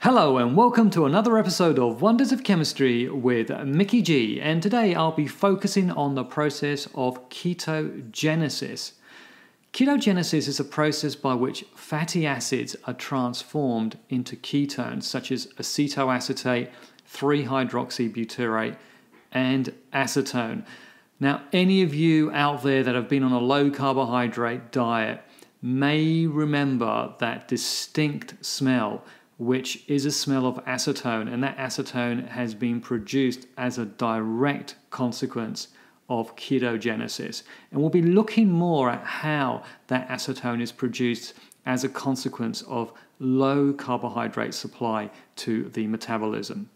Hello, and welcome to another episode of Wonders of Chemistry with Mickey G. And today I'll be focusing on the process of ketogenesis. Ketogenesis is a process by which fatty acids are transformed into ketones, such as acetoacetate, 3 hydroxybutyrate, and acetone. Now, any of you out there that have been on a low carbohydrate diet may remember that distinct smell which is a smell of acetone, and that acetone has been produced as a direct consequence of ketogenesis. And we'll be looking more at how that acetone is produced as a consequence of low carbohydrate supply to the metabolism.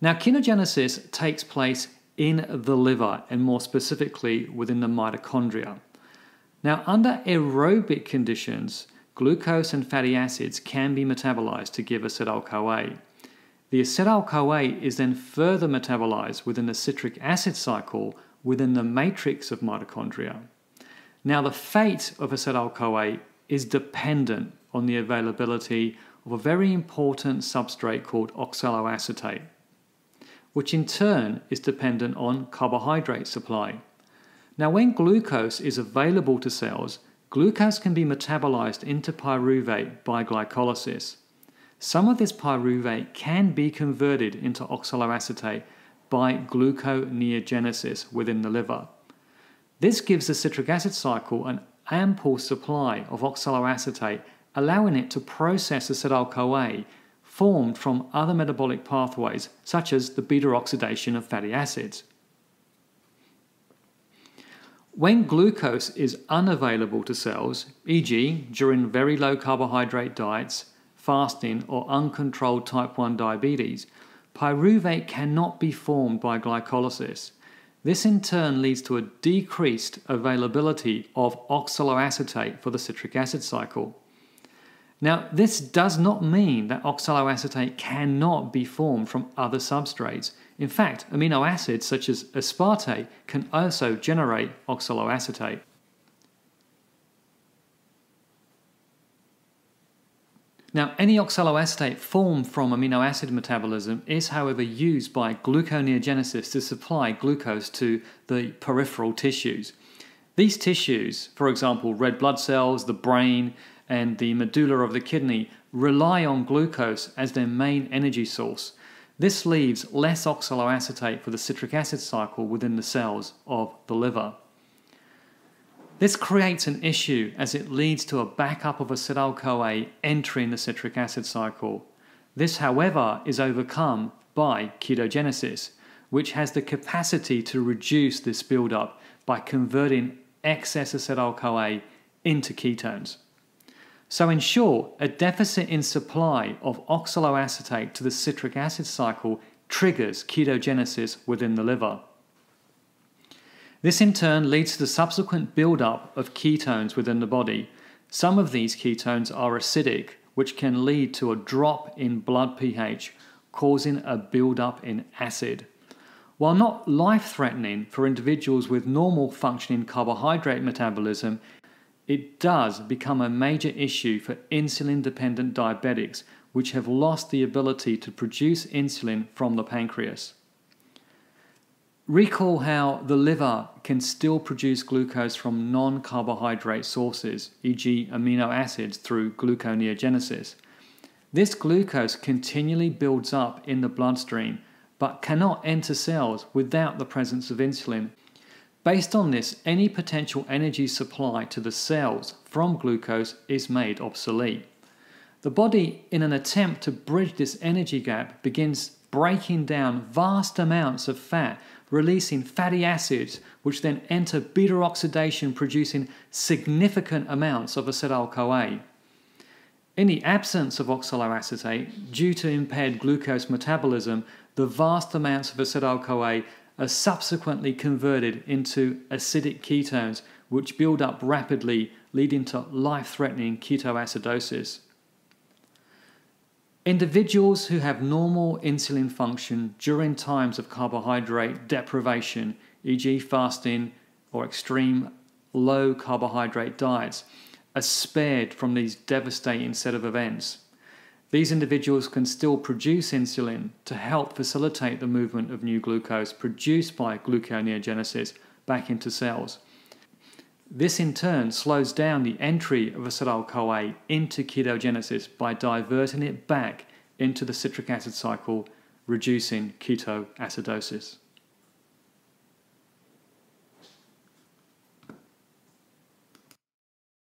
Now, ketogenesis takes place in the liver and more specifically within the mitochondria. Now, under aerobic conditions, glucose and fatty acids can be metabolized to give acetyl CoA. The acetyl CoA is then further metabolized within the citric acid cycle within the matrix of mitochondria. Now, the fate of acetyl CoA is dependent on the availability of a very important substrate called oxaloacetate, which in turn is dependent on carbohydrate supply. Now, when glucose is available to cells, Glucose can be metabolized into pyruvate by glycolysis. Some of this pyruvate can be converted into oxaloacetate by gluconeogenesis within the liver. This gives the citric acid cycle an ample supply of oxaloacetate, allowing it to process acetyl CoA formed from other metabolic pathways, such as the beta oxidation of fatty acids. When glucose is unavailable to cells, e.g., during very low carbohydrate diets, fasting, or uncontrolled type 1 diabetes, pyruvate cannot be formed by glycolysis. This in turn leads to a decreased availability of oxaloacetate for the citric acid cycle. Now, this does not mean that oxaloacetate cannot be formed from other substrates. In fact, amino acids such as aspartate can also generate oxaloacetate. Now, any oxaloacetate formed from amino acid metabolism is, however, used by gluconeogenesis to supply glucose to the peripheral tissues. These tissues, for example, red blood cells, the brain, and the medulla of the kidney, rely on glucose as their main energy source. This leaves less oxaloacetate for the citric acid cycle within the cells of the liver. This creates an issue as it leads to a backup of acetyl CoA entering the citric acid cycle. This, however, is overcome by ketogenesis, which has the capacity to reduce this buildup by converting excess acetyl CoA into ketones. So, in short, a deficit in supply of oxaloacetate to the citric acid cycle triggers ketogenesis within the liver. This in turn leads to the subsequent buildup of ketones within the body. Some of these ketones are acidic, which can lead to a drop in blood pH, causing a buildup in acid. While not life threatening for individuals with normal functioning carbohydrate metabolism, it does become a major issue for insulin dependent diabetics which have lost the ability to produce insulin from the pancreas. Recall how the liver can still produce glucose from non carbohydrate sources, e.g., amino acids, through gluconeogenesis. This glucose continually builds up in the bloodstream but cannot enter cells without the presence of insulin Based on this, any potential energy supply to the cells from glucose is made obsolete. The body, in an attempt to bridge this energy gap, begins breaking down vast amounts of fat, releasing fatty acids, which then enter beta oxidation, producing significant amounts of acetyl CoA. In the absence of oxaloacetate, due to impaired glucose metabolism, the vast amounts of acetyl CoA are subsequently converted into acidic ketones, which build up rapidly, leading to life threatening ketoacidosis. Individuals who have normal insulin function during times of carbohydrate deprivation, e.g., fasting or extreme low carbohydrate diets, are spared from these devastating set of events. These individuals can still produce insulin to help facilitate the movement of new glucose produced by gluconeogenesis back into cells. This in turn slows down the entry of acetyl CoA into ketogenesis by diverting it back into the citric acid cycle, reducing ketoacidosis.